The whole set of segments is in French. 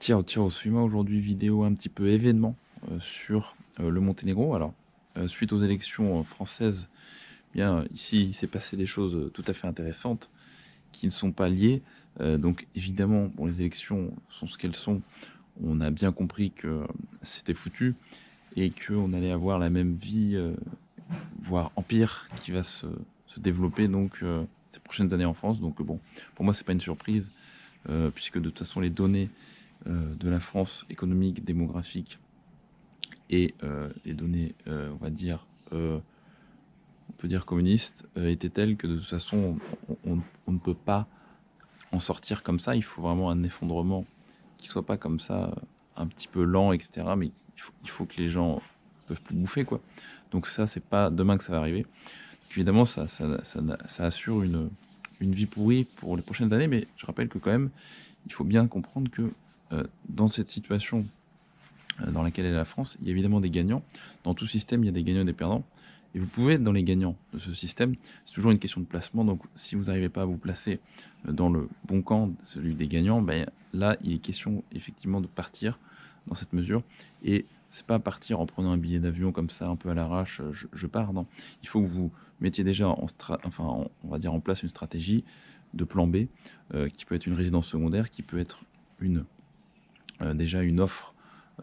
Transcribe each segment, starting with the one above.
Ciao, ciao, suis-moi aujourd'hui vidéo un petit peu événement euh, sur euh, le Monténégro. Alors, euh, suite aux élections françaises, eh bien ici il s'est passé des choses tout à fait intéressantes qui ne sont pas liées. donc évidemment, bon, les élections sont ce qu'elles sont. On a bien compris que c'était foutu et qu'on allait avoir la même vie, voire empire, qui va se, se développer donc ces prochaines années en France. Donc bon, pour moi c'est pas une surprise puisque de toute façon les données de la France économique, démographique et euh, les données, euh, on va dire, on peut dire communistes, étaient telles que de toute façon, on, ne peut pas en sortir comme ça. Il faut vraiment un effondrement qui soit pas comme ça, un petit peu lent, etc. Mais il faut, que les gens peuvent plus bouffer, quoi. Donc ça, c'est pas demain que ça va arriver. évidemment, ça, assure une, vie pourrie pour les prochaines années, mais je rappelle que quand même, il faut bien comprendre que euh, dans cette situation euh, dans laquelle est la France, il y a évidemment des gagnants. Dans tout système, il y a des gagnants et des perdants. Et vous pouvez être dans les gagnants de ce système. C'est toujours une question de placement. Donc, si vous n'arrivez pas à vous placer euh, dans le bon camp, celui des gagnants, ben, là, il est question effectivement de partir dans cette mesure. Et c'est pas partir en prenant un billet d'avion comme ça, un peu à l'arrache, je, pars. Il faut que vous mettiez déjà en, enfin, on va dire en place une stratégie de plan B, qui peut être une résidence secondaire, qui peut être une euh, déjà une offre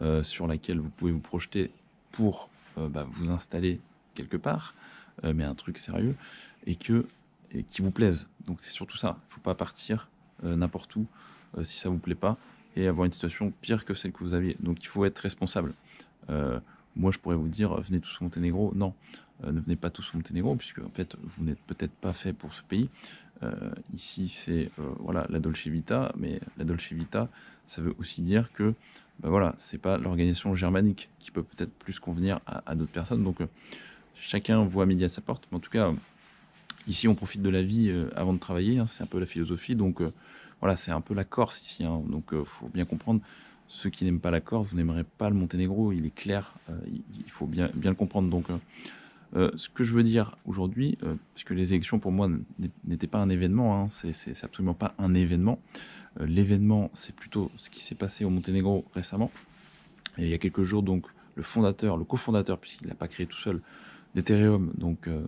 euh, sur laquelle vous pouvez vous projeter pour euh, bah, vous installer quelque part, mais un truc sérieux, et, que, qui vous plaise. Donc c'est surtout ça. Il ne faut pas partir n'importe où si ça vous plaît pas et avoir une situation pire que celle que vous aviez. Donc il faut être responsable. moi, je pourrais vous dire, venez tous au Monténégro. Non, ne venez pas tous au Monténégro, puisque en fait, vous n'êtes peut-être pas fait pour ce pays. Ici, c'est voilà la Dolce Vita, mais la Dolce Vita, ça veut aussi dire que ben voilà, c'est pas l'organisation germanique qui peut peut-être plus convenir à, d'autres personnes. Donc euh, chacun voit midi à sa porte. Mais en tout cas, ici on profite de la vie euh, avant de travailler. Hein, c'est un peu la philosophie. Donc euh, voilà, c'est un peu la Corse ici. Hein, donc il faut bien comprendre. Ceux qui n'aiment pas la Corse, vous n'aimerez pas le Monténégro. Il est clair. il faut bien, bien le comprendre. Donc ce que je veux dire aujourd'hui, puisque les élections pour moi n'étaient pas un événement, hein, c'est absolument pas un événement. Euh, l'événement, c'est plutôt ce qui s'est passé au Monténégro récemment. Il y a quelques jours, donc, le fondateur, le cofondateur, puisqu'il n'a pas créé tout seul, d'Ethereum, donc euh,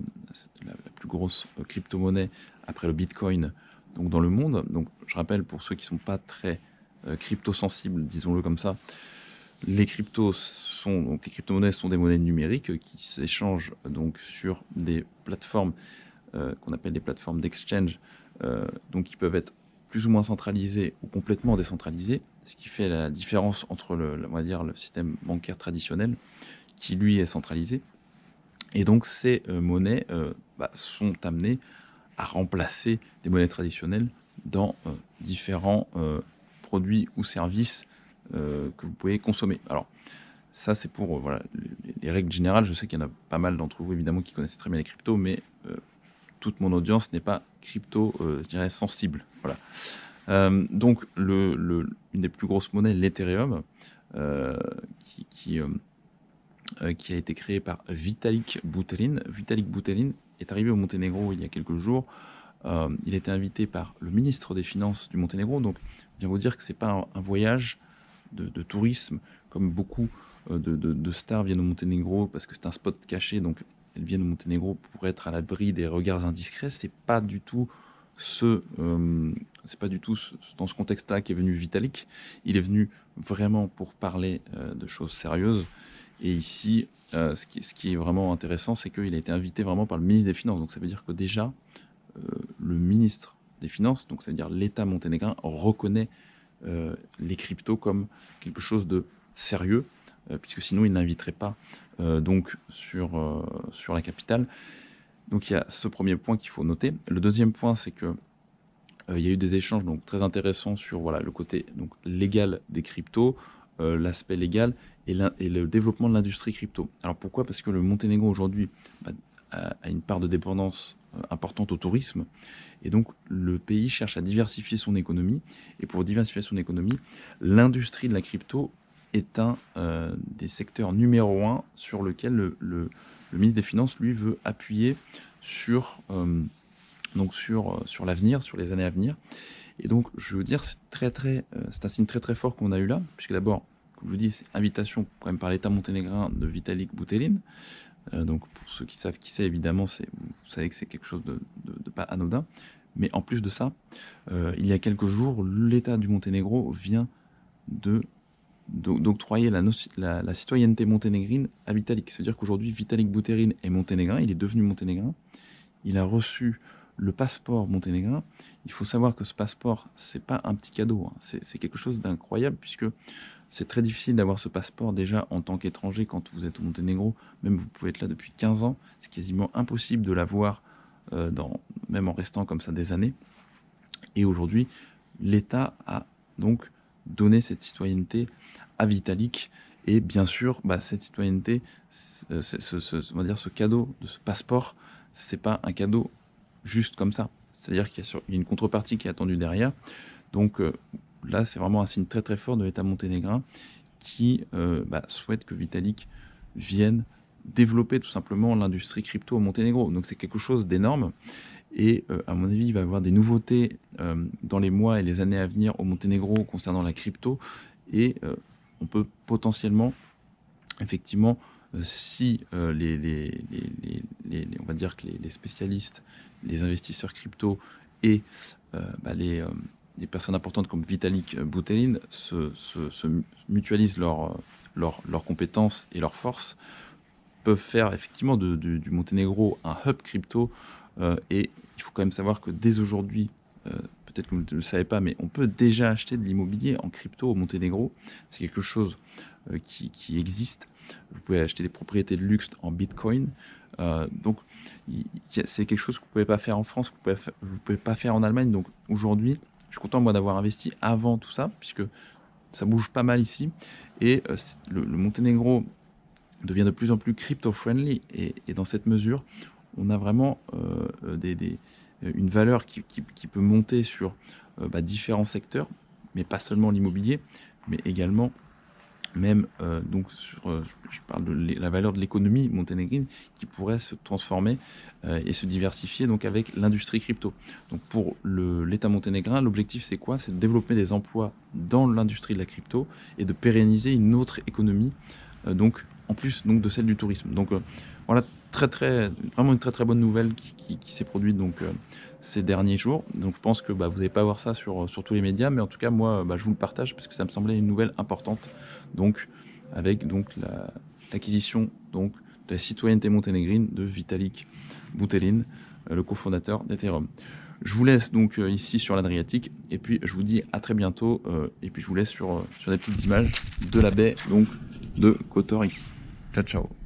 la, plus grosse euh, crypto-monnaie après le Bitcoin donc dans le monde. Donc, je rappelle pour ceux qui ne sont pas très crypto-sensibles, disons-le comme ça, les cryptos sont donc les crypto-monnaies sont des monnaies numériques qui s'échangent donc sur des plateformes qu'on appelle des plateformes d'exchange, donc qui peuvent être plus ou moins centralisé ou complètement décentralisé, ce qui fait la différence entre le, on va dire, le système bancaire traditionnel, qui lui est centralisé. Et donc ces euh, monnaies euh, bah, sont amenées à remplacer des monnaies traditionnelles dans euh, différents produits ou services que vous pouvez consommer. Alors ça c'est pour voilà, les, les, règles générales. Je sais qu'il y en a pas mal d'entre vous évidemment qui connaissent très bien les cryptos, mais toute mon audience n'est pas crypto, euh, je dirais, sensible. Voilà. Euh, donc, le, une des plus grosses monnaies, l'Ethereum, euh, qui, a été créé par Vitalik Buterin. Vitalik Buterin est arrivé au Monténégro il y a quelques jours. il a été invité par le ministre des Finances du Monténégro. Donc, bien vous dire que ce n'est pas un, voyage de, tourisme comme beaucoup de, de, stars viennent au Monténégro parce que c'est un spot caché. Donc, elles viennent au Monténégro pour être à l'abri des regards indiscrets. C'est pas du tout ce, euh, c'est pas du tout dans ce contexte-là qu'est venu Vitalik. Il est venu vraiment pour parler euh, de choses sérieuses. Et ici, euh, ce, qui, ce, qui, est vraiment intéressant, c'est qu'il a été invité vraiment par le ministre des Finances. Donc ça veut dire que déjà, le ministre des Finances, donc ça veut dire l'État monténégrin, reconnaît les cryptos comme quelque chose de sérieux, puisque sinon il n'inviterait pas euh, donc sur, euh, sur la capitale. Donc il y a ce premier point qu'il faut noter. Le deuxième point, c'est que euh, il y a eu des échanges donc très intéressants sur voilà le côté donc légal des cryptos, l'aspect légal et, et, le développement de l'industrie crypto. Alors pourquoi? Parce que le Monténégro aujourd'hui bah, a une part de dépendance importante au tourisme et donc le pays cherche à diversifier son économie et pour diversifier son économie, l'industrie de la crypto est un euh, des secteurs numéro un sur lequel le, ministre des Finances, lui, veut appuyer sur, euh, sur, euh, sur l'avenir, sur les années à venir. Et donc, je veux dire, c'est très, très, un signe très, très fort qu'on a eu là, puisque d'abord, comme je vous dis, c'est invitation quand même par l'État monténégrin de Vitalik Buterin. Donc, pour ceux qui savent qui c'est, évidemment, c'est, vous savez que c'est quelque chose de, pas anodin. Mais en plus de ça, il y a quelques jours, l'État du Monténégro vient d'octroyer la, la, citoyenneté monténégrine à Vitalik. C'est-à-dire qu'aujourd'hui, Vitalik Buterin est monténégrin, il est devenu monténégrin, il a reçu le passeport monténégrin. Il faut savoir que ce passeport, c'est pas un petit cadeau, hein. c'est quelque chose d'incroyable puisque c'est très difficile d'avoir ce passeport déjà en tant qu'étranger quand vous êtes au Monténégro. Même vous pouvez être là depuis 15 ans, c'est quasiment impossible de l'avoir, euh, même en restant comme ça des années. Et aujourd'hui, l'État a donc donner cette citoyenneté à Vitalik. Et bien sûr, bah, cette citoyenneté, euh, ce, ce cadeau de ce passeport, c'est pas un cadeau juste comme ça. C'est-à-dire qu'il y, a une contrepartie qui est attendue derrière. Donc euh, là, c'est vraiment un signe très très fort de l'État monténégrin qui euh, bah, souhaite que Vitalik vienne développer tout simplement l'industrie crypto au Monténégro. Donc c'est quelque chose d'énorme. Et euh, à mon avis, il va y avoir des nouveautés dans les mois et les années à venir au Monténégro concernant la crypto. Et on peut potentiellement, effectivement, si les, les, on va dire que les, spécialistes, les investisseurs crypto et bah, les, personnes importantes comme Vitalik Buterin se, se, mutualisent leurs leur, compétences et leurs forces, peuvent faire effectivement du Monténégro un hub crypto euh, et il faut quand même savoir que dès aujourd'hui, euh, peut-être que vous ne le savez pas, mais on peut déjà acheter de l'immobilier en crypto au Monténégro. C'est quelque chose euh, qui, existe. Vous pouvez acheter des propriétés de luxe en Bitcoin. donc, c'est quelque chose que vous ne pouvez pas faire en France, que vous ne pouvez, pas faire en Allemagne. Donc, aujourd'hui, je suis content moi d'avoir investi avant tout ça, puisque ça bouge pas mal ici. Et le, Monténégro devient de plus en plus crypto-friendly. Et, dans cette mesure, on a vraiment euh, des, une valeur qui, peut monter sur euh, bah, différents secteurs, mais pas seulement l'immobilier, mais également même euh, donc sur, je parle de la valeur de l'économie monténégrine qui pourrait se transformer et se diversifier donc avec l'industrie crypto. Donc pour l'État monténégrin, l'objectif c'est quoi? C'est de développer des emplois dans l'industrie de la crypto et de pérenniser une autre économie, donc en plus donc de celle du tourisme. Donc voilà très très vraiment une très très bonne nouvelle qui, s'est produite donc euh, ces derniers jours. Donc je pense que bah, vous n'allez pas voir ça sur, sur tous les médias, mais en tout cas moi bah, je vous le partage parce que ça me semblait une nouvelle importante. Donc avec donc l'acquisition donc de la citoyenneté monténégrine de Vitalik Buterin, euh, le cofondateur d'Ethereum. Je vous laisse donc euh, ici sur l'Adriatique et puis je vous dis à très bientôt et puis je vous laisse sur, sur des petites images de la baie donc de Kotor. Ciao ciao